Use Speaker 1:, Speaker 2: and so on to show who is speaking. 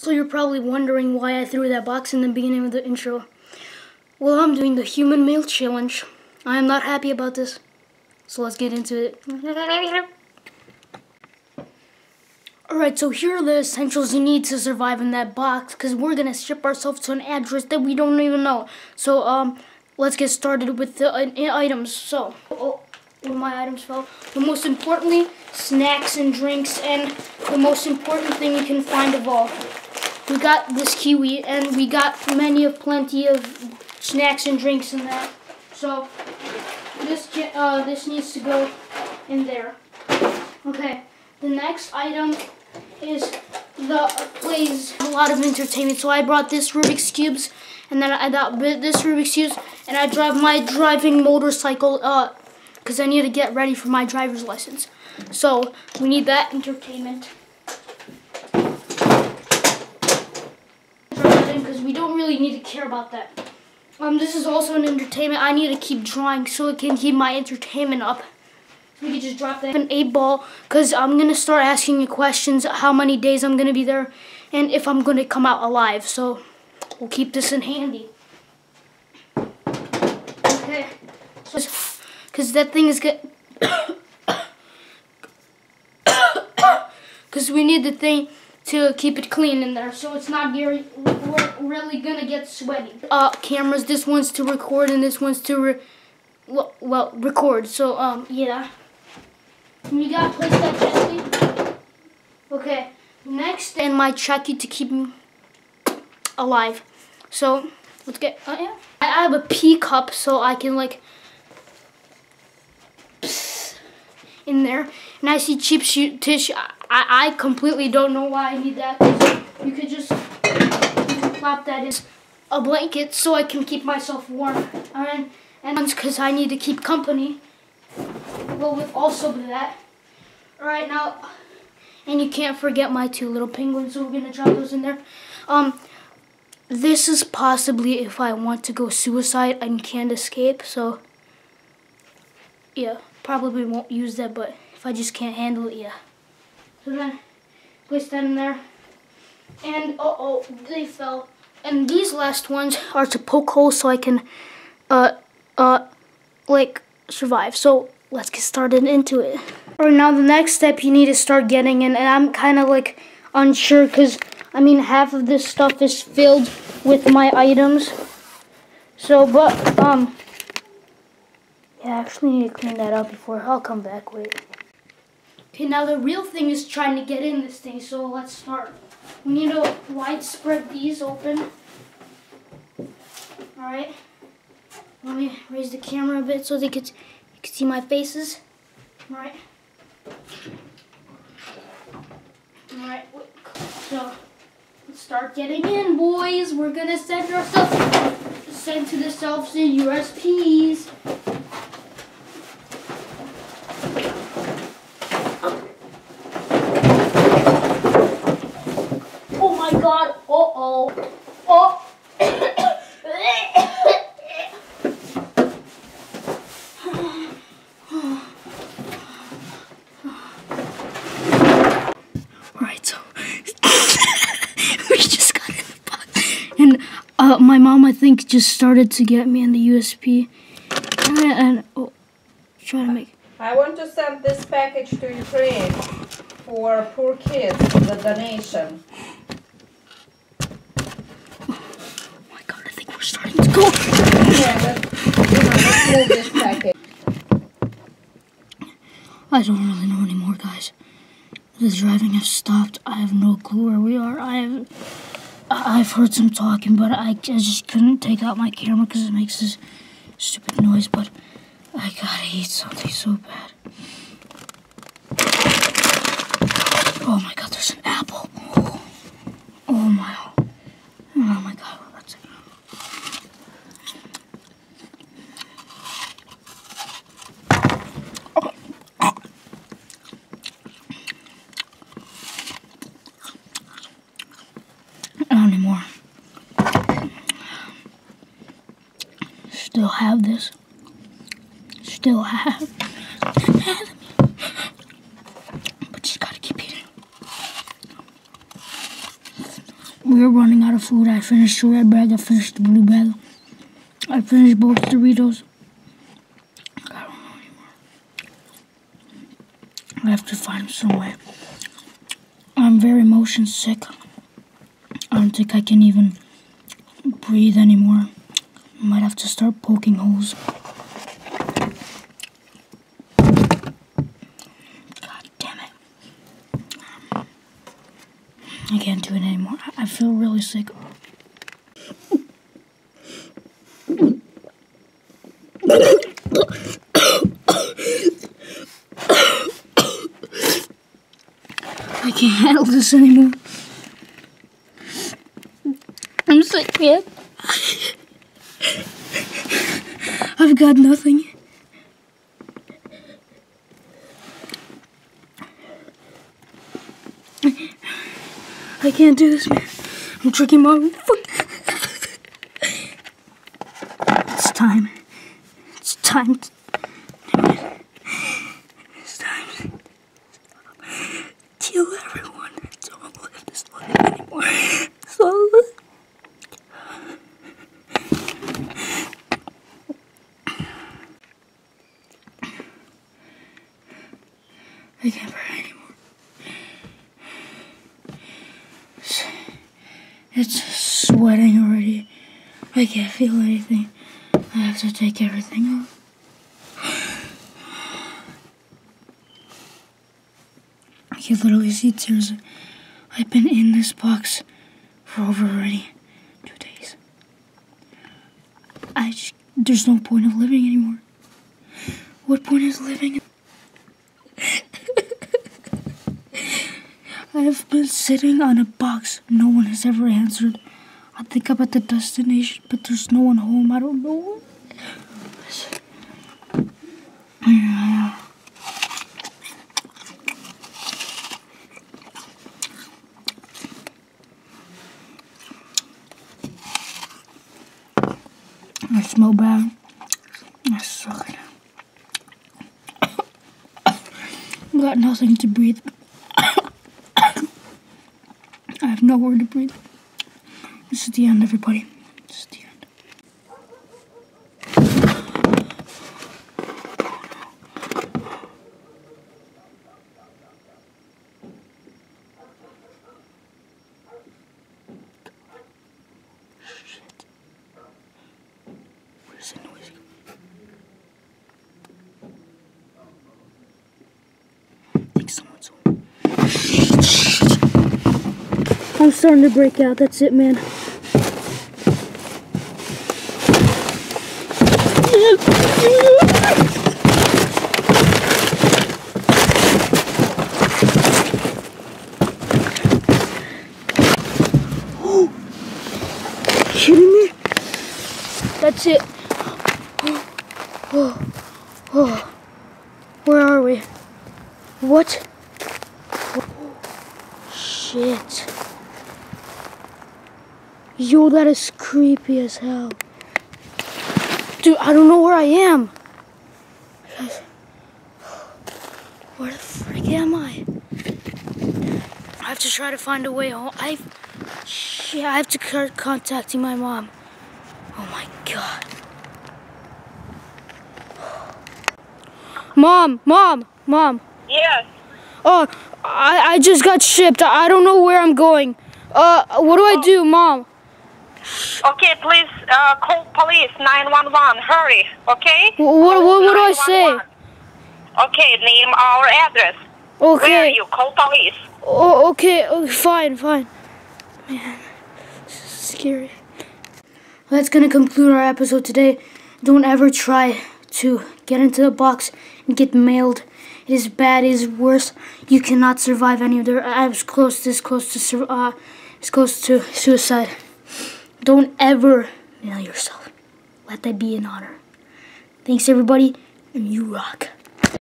Speaker 1: So you're probably wondering why I threw that box in the beginning of the intro. Well, I'm doing the human mail challenge. I am not happy about this. So let's get into it. Alright, so here are the essentials you need to survive in that box, because we're going to ship ourselves to an address that we don't even know. So, um, let's get started with the uh, items. So, oh, my items fell. But most importantly, snacks and drinks, and the most important thing you can find of all we got this kiwi and we got many of plenty of snacks and drinks in that. So this uh, this needs to go in there. Okay, the next item is the plays a lot of entertainment. So I brought this Rubik's cubes, and then I got this Rubik's cubes, and I drive my driving motorcycle uh, because I need to get ready for my driver's license. So we need that entertainment. because we don't really need to care about that. Um, this is also an entertainment. I need to keep drawing so it can keep my entertainment up. We can just drop that. An eight ball because I'm going to start asking you questions, how many days I'm going to be there, and if I'm going to come out alive. So we'll keep this in handy. Okay. Because that thing is good. Because we need the thing to keep it clean in there so it's not very, really gonna get sweaty. Uh, cameras, this one's to record and this one's to, re well, well, record. So, um, yeah. You gotta place that gently. Okay, next, and my Chucky to keep me alive. So, let's get, uh, yeah. I have a pee cup so I can, like, in there. And I see cheap tissue. I, I completely don't know why I need that. You could just plop that in a blanket so I can keep myself warm. And, and because I need to keep company. Well, with also that. Alright, now, and you can't forget my two little penguins, so we're going to drop those in there. Um, this is possibly if I want to go suicide and can't escape, so, yeah, probably won't use that, but if I just can't handle it, yeah. So then place that in there. And uh oh, they fell. And these last ones are to poke holes so I can uh uh like survive. So let's get started into it. Alright, now the next step you need to start getting in, and I'm kind of like unsure because I mean half of this stuff is filled with my items. So, but um, yeah, I actually need to clean that up before I'll come back. Wait. Okay, now the real thing is trying to get in this thing, so let's start. We need to widespread these open. Alright. Let me raise the camera a bit so they could you can see my faces. Alright. Alright, so let's start getting in, boys. We're gonna send ourselves send to the selves in USPS. Uh, my mom, I think, just started to get me in the USP. And, and oh, try to make.
Speaker 2: I want to send this package to Ukraine for poor kids, the donation.
Speaker 1: Oh my god, I think we're starting to go.
Speaker 2: Yeah, let's, move this package.
Speaker 1: I don't really know anymore, guys. The driving has stopped. I have no clue where we are. I have. I've heard some talking, but I, just couldn't take out my camera because it makes this stupid noise. But I gotta eat something so bad. Oh my god, there's an apple. Oh my. Oh my god. anymore. Still have this. Still have. But just gotta keep eating. We're running out of food. I finished the red bag. I finished the blue bag. I finished both Doritos. I don't know anymore. I have to find some way. I'm very motion sick. I don't think I can even breathe anymore. Might have to start poking holes. God damn it. I can't do it anymore. I I feel really sick. I can't handle this anymore. I'm sick, man. I've got nothing. I can't do this, man. I'm tricking my. It's time. It's time. To, it's time to kill everyone. I don't live this life anymore. So. I can't breathe anymore. It's sweating already. I can't feel anything. I have to take everything off. I can literally see tears. I've been in this box for over already two days. I just, there's no point of living anymore. What point is living? I have been sitting on a box no one has ever answered. I think I'm at the destination, but there's no one home. I don't know. I smell bad. I suck. Got nothing to breathe. I have nowhere to breathe. This is the end, everybody. This is the end. Shit. Where's the noise? I think someone's home. I'm starting to break out. That's it, man. Kidding me? That's it. Oh, oh. Where are we? What? Shit. Yo, that is creepy as hell. Dude, I don't know where I am. Where the frick am I? I have to try to find a way home. I, shit, I have to start contacting my mom. Oh my god. Mom, mom, mom.
Speaker 3: Yes.
Speaker 1: Oh, I, I just got shipped. I don't know where I'm going. Uh, what do I do, mom?
Speaker 3: Okay, please uh, call police 911. Hurry, okay?
Speaker 1: What, what, what do I say?
Speaker 3: Okay, name our address. Okay. Where are you? Call police.
Speaker 1: Oh, okay. Oh, fine, fine. Man, this is scary. That's gonna conclude our episode today. Don't ever try to get into the box and get mailed. It is bad. It is worse. You cannot survive any of their. I was close. This close to. sur- Uh, it's close to suicide. Don't ever nail yourself. Let that be an honor. Thanks, everybody, and you rock.